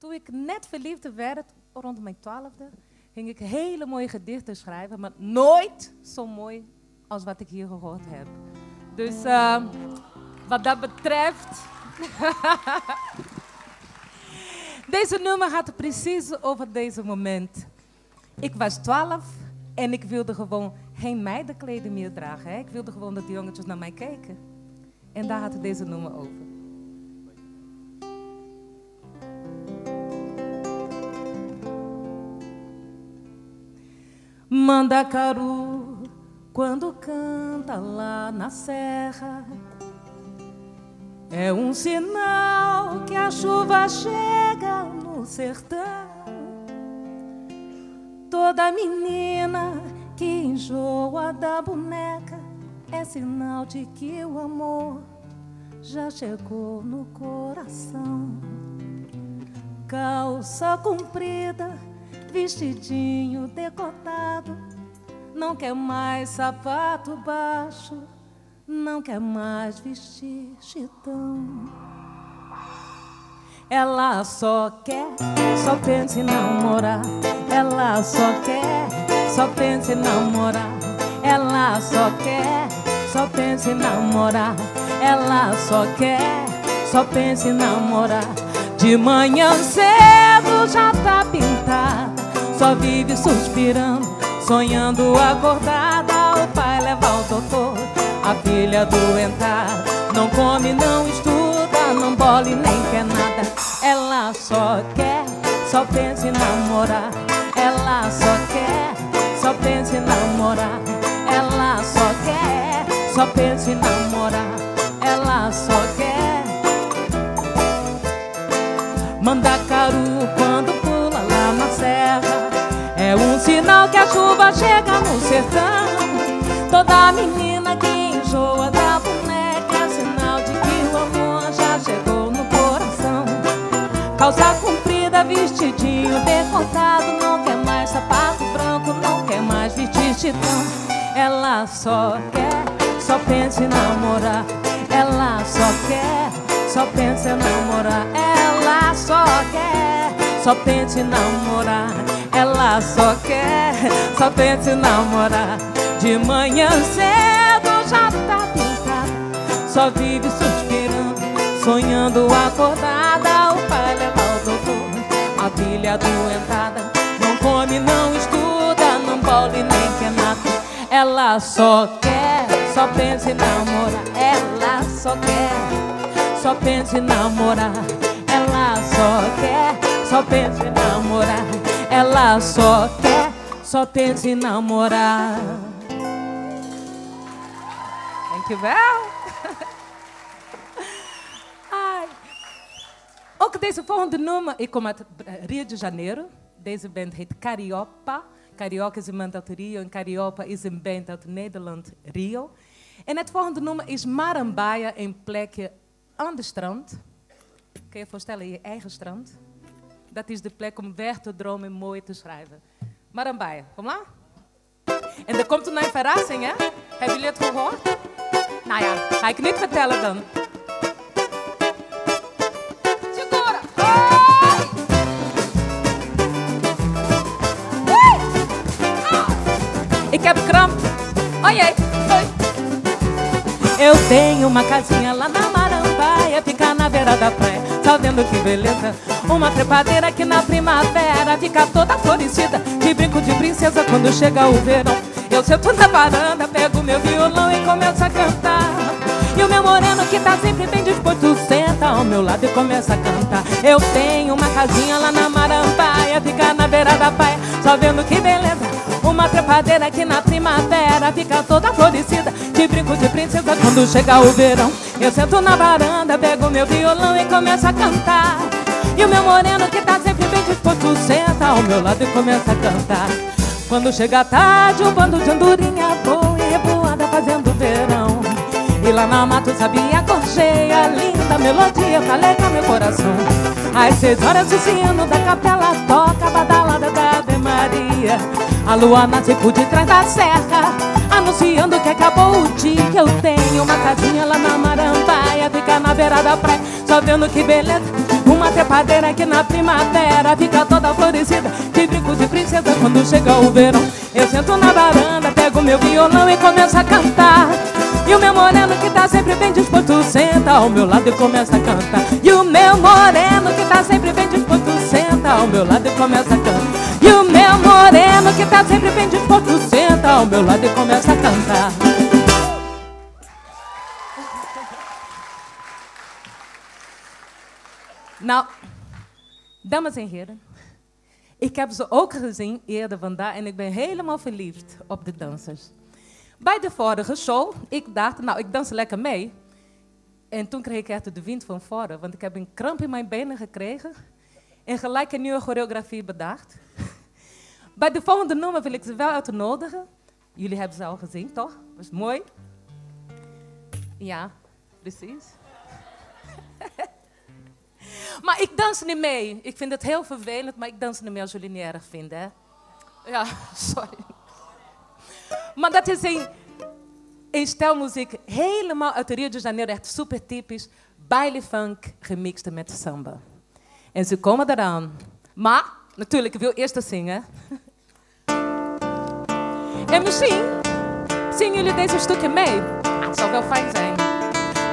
Toen ik net verliefd werd, rond mijn twaalfde, ging ik hele mooie gedichten schrijven, maar nooit zo mooi als wat ik hier gehoord heb. Dus uh, wat dat betreft. deze nummer gaat precies over deze moment. Ik was twaalf en ik wilde gewoon geen meidenkleden meer dragen. Hè. Ik wilde gewoon dat de jongetjes naar mij keken. En daar had deze nummer over. Mandacaru, quando canta lá na serra, é um sinal que a chuva chega no sertão. Toda menina que enjoa da boneca é sinal de que o amor já chegou no coração. Calça comprida vestidinho decotado, não quer mais sapato baixo, não quer mais vestir chitão. Ela só quer, só pensa em namorar. Ela só quer, só pensa em namorar. Ela só quer, só pensa em namorar. Ela só quer, só pensa em namorar. De manhã cedo já tá pintado só vive suspirando, sonhando acordada. O pai leva ao doutor, a filha doentada. Não come, não estuda, não bole nem quer nada. Ela só quer, só pensa em namorar. Ela só quer, só pensa em namorar. Ela só quer, só pensa em namorar. Ela só quer. Manda chega no sertão. Toda menina que enjoa da boneca é sinal de que o amor já chegou no coração. Calça comprida, vestidinho decotado, não quer mais sapato branco, não quer mais vestir chitão. Ela só quer, só pensa em namorar. Ela só quer, só pensa em namorar. Ela só quer, só pensa em namorar. Ela só quer, só pensa em namorar. De manhã cedo já tá pintada, só vive suspirando, sonhando acordada. O pai leva o doutor, a filha doentada. Não come, não estuda, não bole nem quer nada. Ela só quer, só pensa em namorar. Ela só quer, só pensa em namorar. Ela só quer, só pensa em namorar. Ela só quer, só pensa em namorar. Thank you, Val. Ai. Ook deze volgende nummer, ik kom uit Rio de Janeiro. Deze band heet Cariopa. Carioca is een band uit Rio en Cariopa is een band uit Nederland, Rio. En het volgende nummer is Marambaia, een plekje aan de strand. Kun je je voorstellen, je eigen strand? Dat is de plek om weg te dromen en mooi te schrijven. Marambaia, kom maar. En er komt een verrassing, hè? Hebben jullie het gehoord? Nou ja, ga ik niet vertellen dan. Ik heb kramp. Oh jee, oi. Eu tenho uma casinha lá na Marambaia, fica na beira da praia, só vendo que beleza. Uma trepadeira que na primavera fica toda florescida, de brinco de princesa quando chega o verão. Eu sento na varanda, pego meu violão e começo a cantar. E o meu moreno que tá sempre bem disposto senta ao meu lado e começa a cantar. Eu tenho uma casinha lá na Marambaia, fica na beira da praia, só vendo que beleza. Uma trepadeira que na primavera fica toda florescida De brinco de princesa quando chega o verão Eu sento na varanda, pego meu violão e começo a cantar E o meu moreno que tá sempre bem disposto Senta ao meu lado e começa a cantar. Quando chega tarde, um bando de andorinha Boa e revoada fazendo verão. E lá na mata sabia gorjeia Linda melodia pra alegrar meu coração. Às seis horas o sino da capela Toca a badalada da Ave Maria. A lua nasce por detrás da serra Anunciando que acabou o dia Eu tenho uma casinha lá na Marambaia. Fica na beira da praia Só vendo que beleza Uma trepadeira que na primavera fica toda florescida De brinco de princesa quando chega o verão. Eu sento na varanda, pego meu violão e começo a cantar. E o meu moreno que tá sempre bem disposto Senta ao meu lado e começa a cantar. E o meu moreno que tá sempre bem disposto Senta ao meu lado e começa a cantar. E o meu moreno que tá sempre bem disposto Senta ao meu lado e começa a cantar Nou, dames en heren. Ik heb ze ook gezien eerder vandaag en ik ben helemaal verliefd op de dansers. Bij de vorige show, ik dacht, nou, ik dans lekker mee. En toen kreeg ik echt de wind van voren, want ik heb een kramp in mijn benen gekregen. En gelijk een nieuwe choreografie bedacht. Bij de volgende nummer wil ik ze wel uitnodigen. Jullie hebben ze al gezien, toch? Was mooi? Ja, precies. Maar ik dans niet mee. Ik vind het heel vervelend, maar ik dans niet mee als jullie niet erg vinden. Hè? Ja, sorry. Maar dat is een, een stijlmuziek helemaal uit Rio de Janeiro, echt super typisch. Baile funk gemixt met samba. En ze komen eraan. Maar, natuurlijk, ik wil eerst zingen. En misschien zingen jullie deze stukje mee. Ah, het zou wel fijn zijn.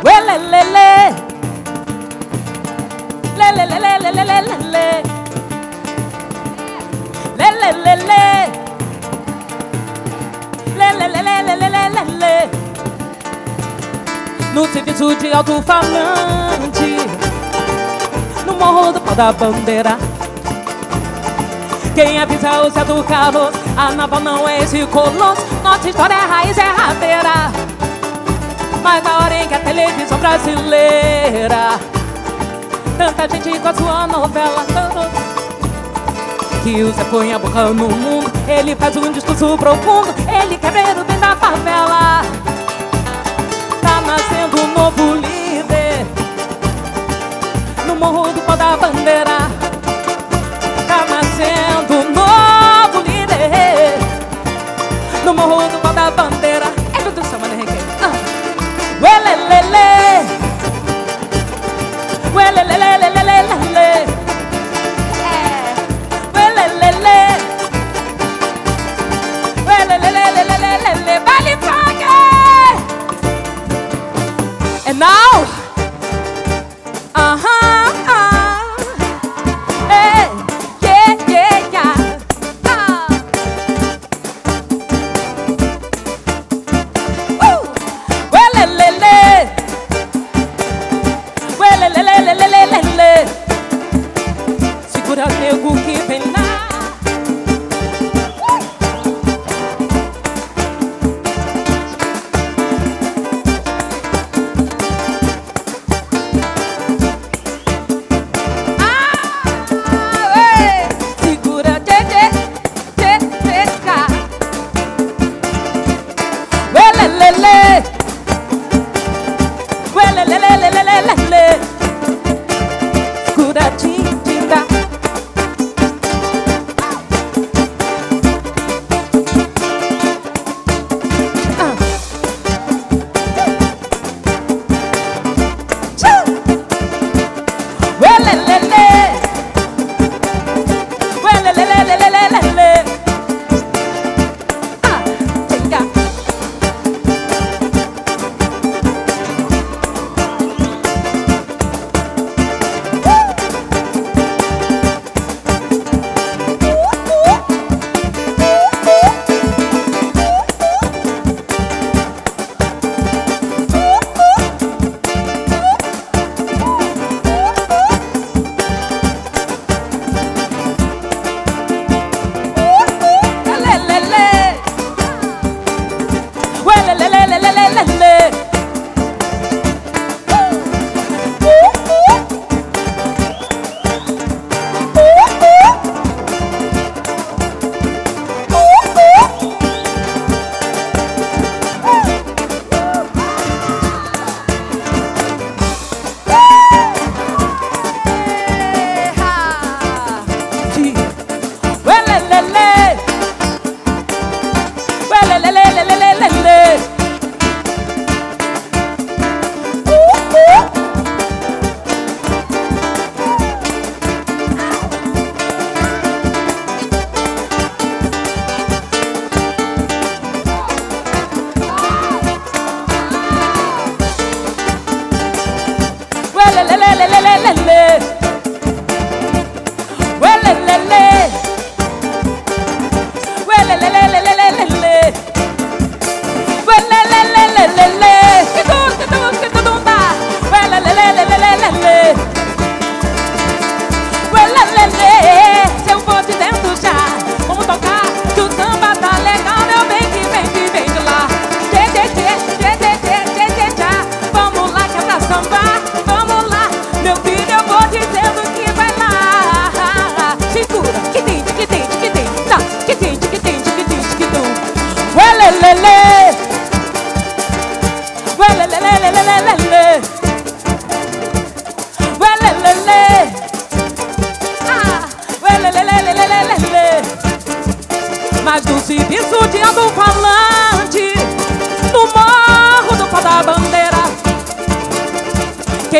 Welelele. No serviço de alto-falante no morro do pau da bandeira quem avisa Zé do Carlos a nova não é esse colosso nossa história é raiz, é rabeira mas na hora em que a televisão brasileira Tanta gente com a sua novela. Que o Zé põe a boca no mundo Ele faz um discurso profundo Ele quer ver o bem da favela that you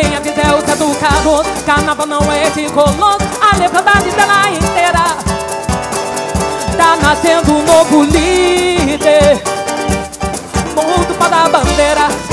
Quem é o Zé do Carroço Carnaval não é de colosso A liberdade dela inteira. Tá nascendo um novo líder. Morro do pau da bandeira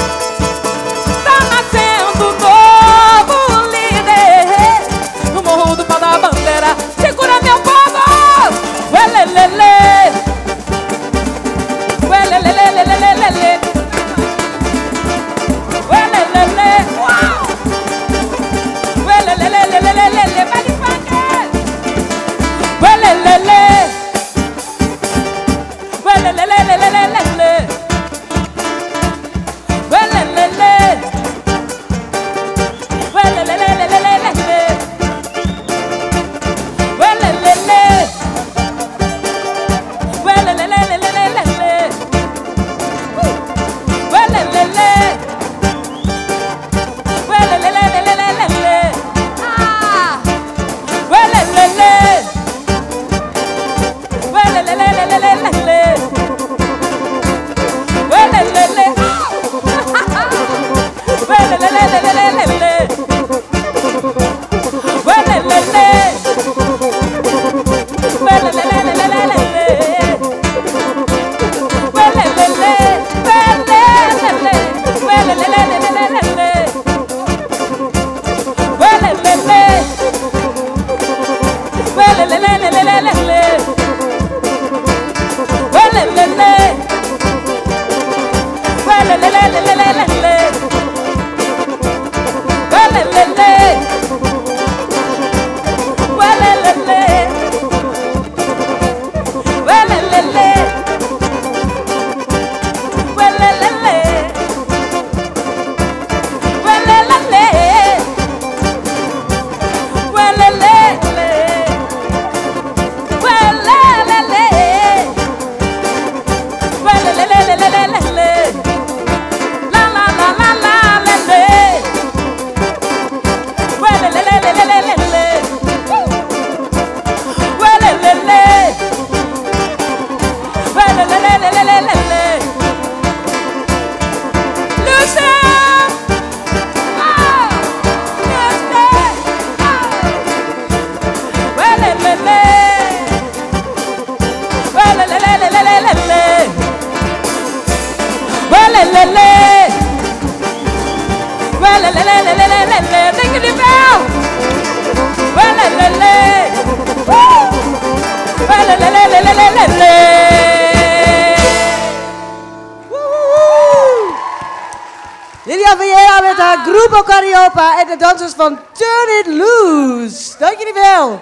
Grupo Cariopa en de dansers van Turn It Loose. Dank jullie wel.